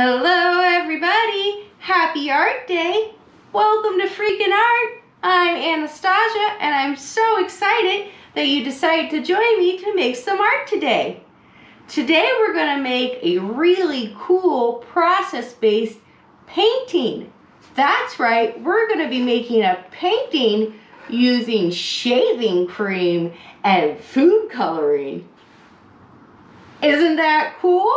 Hello everybody! Happy Art Day! Welcome to Freak'n Art! I'm Anastasia and I'm so excited that you decided to join me to make some art today. Today we're going to make a really cool process-based painting. That's right, we're going to be making a painting using shaving cream and food coloring. Isn't that cool?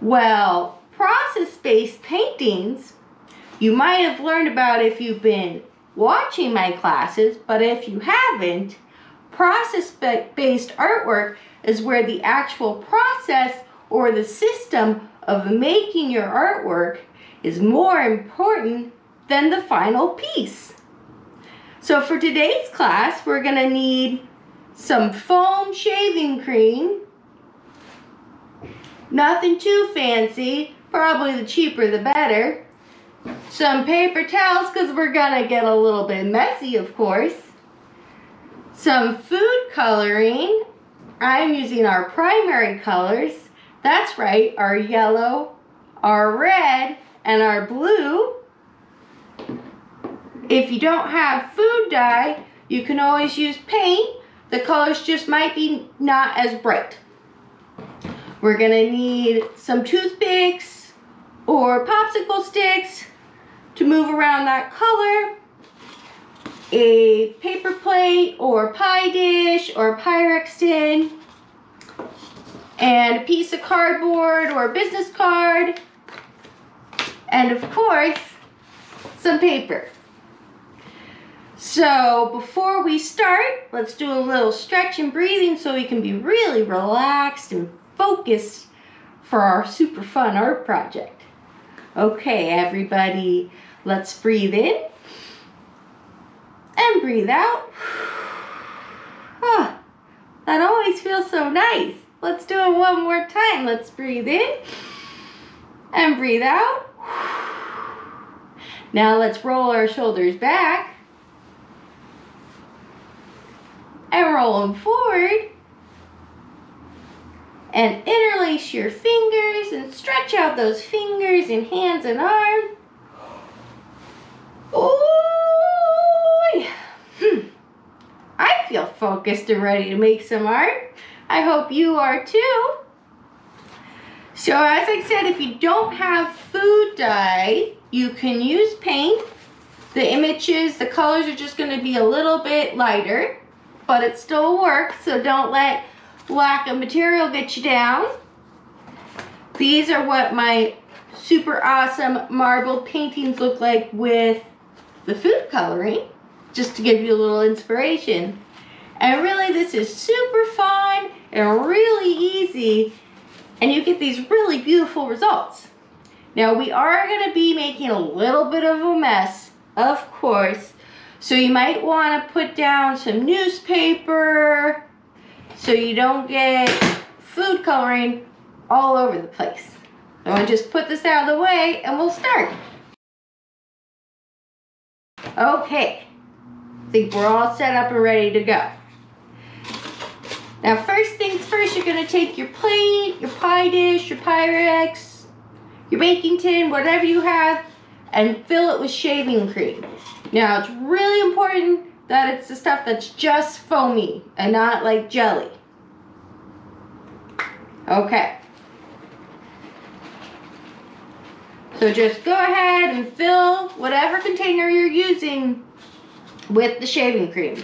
Well, process-based paintings, you might have learned about if you've been watching my classes, but if you haven't, process-based artwork is where the actual process or the system of making your artwork is more important than the final piece. So for today's class, we're gonna need some foam shaving cream, Nothing too fancy. Probably the cheaper the better. Some paper towels because we're to get a little bit messy, of course. Some food coloring. I'm using our primary colors. That's right, our yellow, our red, and our blue. If you don't have food dye, you can always use paint. The colors just might be not as bright. We're gonna need some toothpicks or popsicle sticks to move around that color, a paper plate or pie dish or Pyrex tin, and a piece of cardboard or a business card, and of course, some paper. So before we start, let's do a little stretch and breathing so we can be really relaxed and focus for our super fun art project. Okay, everybody, let's breathe in and breathe out. Ah, that always feels so nice. Let's do it one more time. Let's breathe in and breathe out. Now let's roll our shoulders back and roll them forward and interlace your fingers and stretch out those fingers and hands and arms. Ooh, hmm. I feel focused and ready to make some art. I hope you are too. So as I said, if you don't have food dye, you can use paint. The images, the colors are just gonna be a little bit lighter, but it still works, so don't let lack of material get you down. These are what my super awesome marble paintings look like with the food coloring, just to give you a little inspiration. And really this is super fun and really easy and you get these really beautiful results. Now we are going to be making a little bit of a mess, of course, so you might want to put down some newspaper, so you don't get food coloring all over the place. I'm gonna just put this out of the way and we'll start. Okay, I think we're all set up and ready to go. Now first things first, you're gonna take your plate, your pie dish, your Pyrex, your baking tin, whatever you have, and fill it with shaving cream. Now it's really important that it's the stuff that's just foamy and not like jelly. Okay. So just go ahead and fill whatever container you're using with the shaving cream.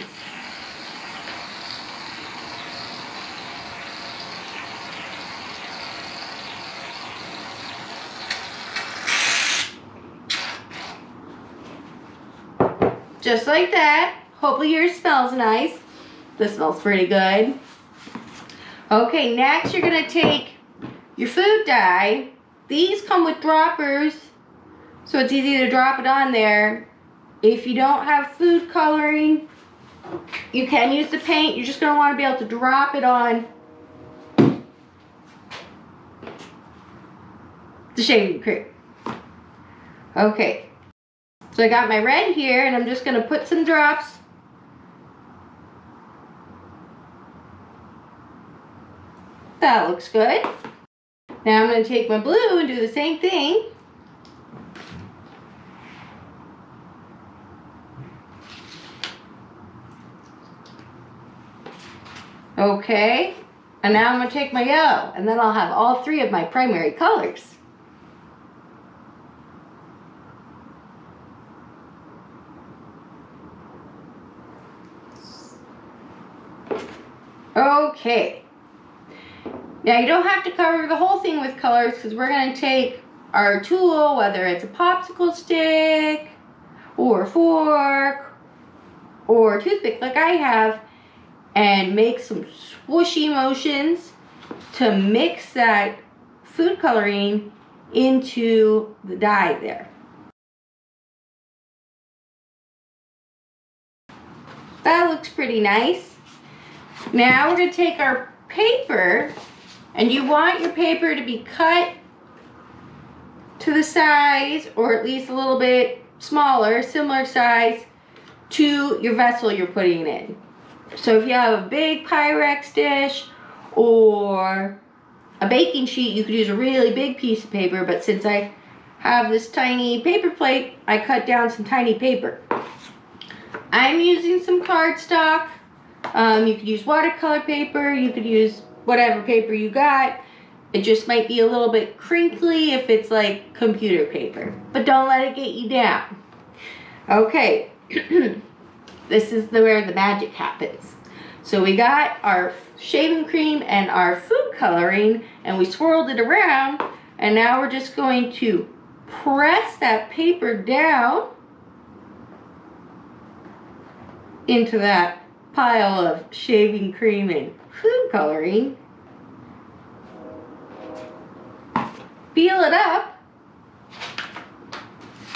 Just like that. Hopefully yours smells nice. This smells pretty good. Okay, next you're gonna take your food dye. These come with droppers, so it's easy to drop it on there. If you don't have food coloring, you can use the paint. You're just gonna wanna be able to drop it on the shaving cream. Okay, so I got my red here and I'm just gonna put some drops That looks good. Now I'm going to take my blue and do the same thing. Okay, and now I'm going to take my yellow, and then I'll have all three of my primary colors. Okay. Now you don't have to cover the whole thing with colors because we're going to take our tool, whether it's a popsicle stick or a fork or a toothpick like I have, and make some swooshy motions to mix that food coloring into the dye there. That looks pretty nice. Now we're going to take our paper and you want your paper to be cut to the size or at least a little bit smaller, similar size to your vessel you're putting in. So if you have a big Pyrex dish or a baking sheet, you could use a really big piece of paper, but since I have this tiny paper plate, I cut down some tiny paper. I'm using some cardstock. Um, you could use watercolor paper, you could use whatever paper you got. It just might be a little bit crinkly if it's like computer paper, but don't let it get you down. Okay, this is the, where the magic happens. So we got our shaving cream and our food coloring and we swirled it around and now we're just going to press that paper down into that pile of shaving cream and food coloring. Feel it up.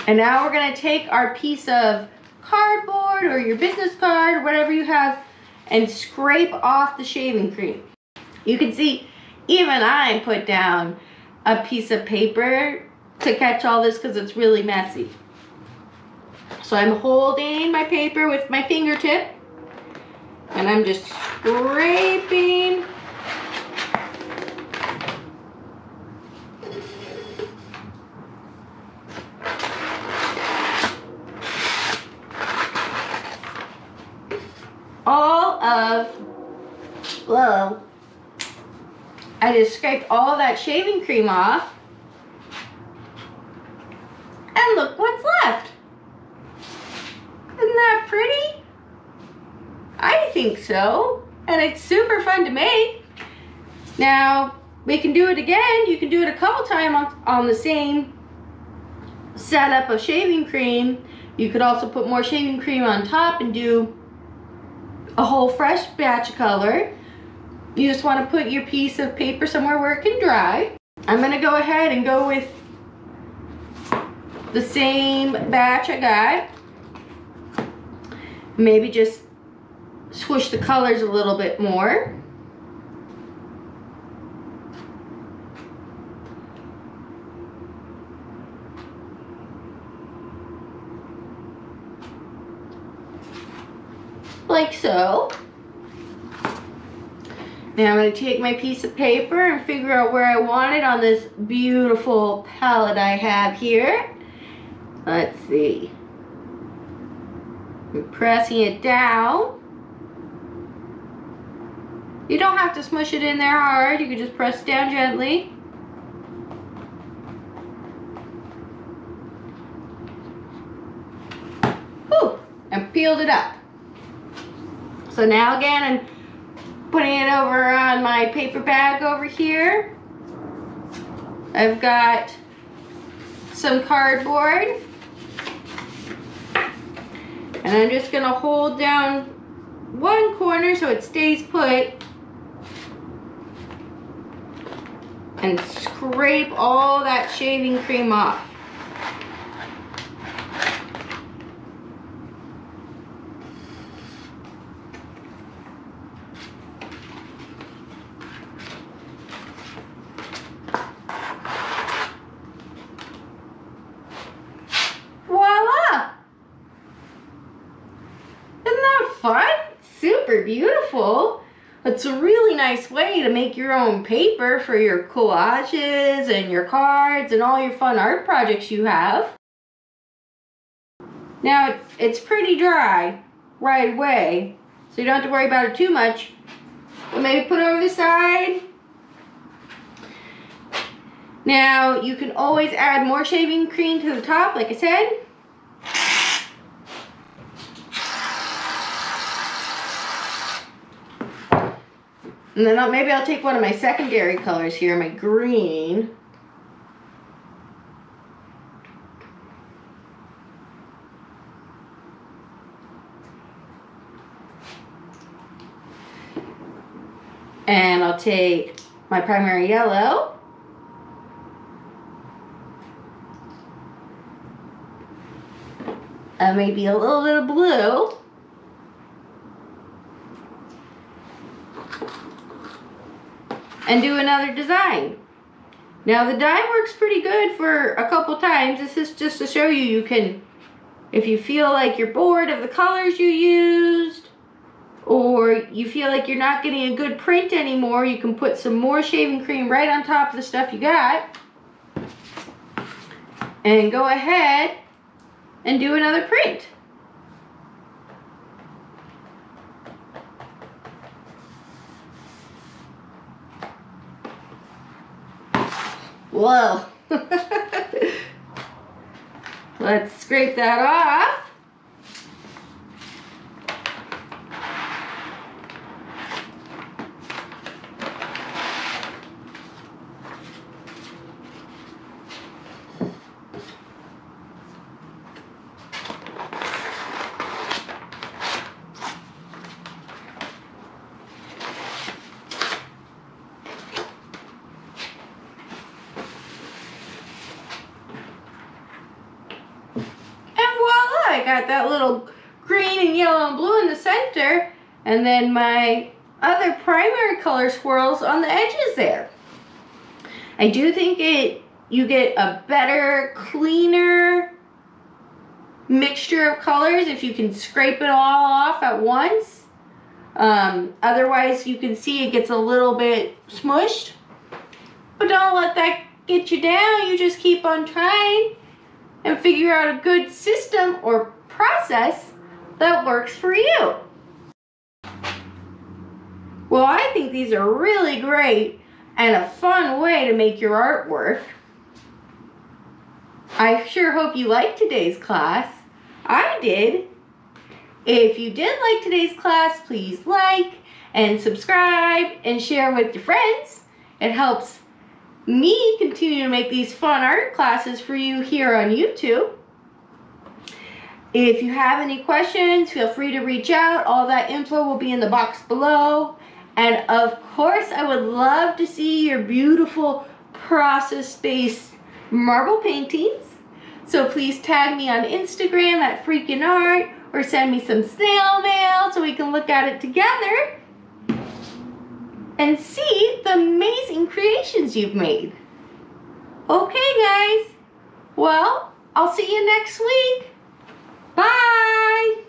And now we're to take our piece of cardboard or your business card whatever you have and scrape off the shaving cream. You can see even I put down a piece of paper to catch all this because it's really messy. So I'm holding my paper with my fingertip and I'm just scraping all of, whoa, I just scraped all that shaving cream off. And look what's left. Isn't that pretty? I think so. And it's super fun to make. Now, we can do it again. You can do it a couple times on, on the same setup of shaving cream. You could also put more shaving cream on top and do a whole fresh batch of color. You just want to put your piece of paper somewhere where it can dry. I'm going to go ahead and go with the same batch I got. Maybe just swoosh the colors a little bit more. Like so. Now I'm going to take my piece of paper and figure out where I want it on this beautiful palette I have here. Let's see. I'm pressing it down. You don't have to smush it in there hard. You can just press down gently. Whew, and peeled it up. So now again, I'm putting it over on my paper bag over here. I've got some cardboard. And I'm just gonna hold down one corner so it stays put and scrape all that shaving cream off. Voila! Isn't that fun? Super beautiful. It's a really nice way to make your own paper for your collages and your cards and all your fun art projects you have. Now, it's pretty dry right away, so you don't have to worry about it too much. But maybe put it over the side. Now, you can always add more shaving cream to the top, like I said. And then I'll, maybe I'll take one of my secondary colors here, my green. And I'll take my primary yellow. And maybe a little bit of blue. And do another design. Now the dye works pretty good for a couple times. This is just to show you you can, if you feel like you're bored of the colors you used, or you feel like you're not getting a good print anymore, you can put some more shaving cream right on top of the stuff you got. And go ahead and do another print. Whoa. Let's scrape that off. I got that little green and yellow and blue in the center, and then my other primary color swirls on the edges there. I do think it you get a better, cleaner mixture of colors if you can scrape it all off at once. Um, otherwise, you can see it gets a little bit smushed. But don't let that get you down. You just keep on trying and figure out a good system or process that works for you. Well, I think these are really great and a fun way to make your artwork. I sure hope you liked today's class. I did. If you did like today's class, please like and subscribe and share with your friends. It helps me continue to make these fun art classes for you here on YouTube. If you have any questions, feel free to reach out. All that info will be in the box below. And of course, I would love to see your beautiful process-based marble paintings. So please tag me on Instagram at Freak'n Art or send me some snail mail so we can look at it together and see the amazing creations you've made. Okay, guys. Well, I'll see you next week. Bye.